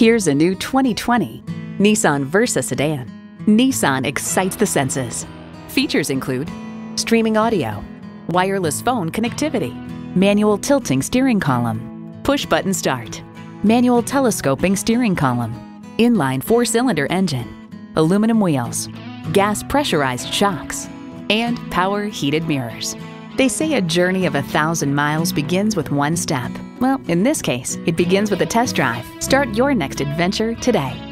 Here's a new 2020 Nissan Versa sedan. Nissan excites the senses. Features include streaming audio, wireless phone connectivity, manual tilting steering column, push button start, manual telescoping steering column, inline four cylinder engine, aluminum wheels, gas pressurized shocks, and power heated mirrors. They say a journey of a thousand miles begins with one step. Well, in this case, it begins with a test drive. Start your next adventure today.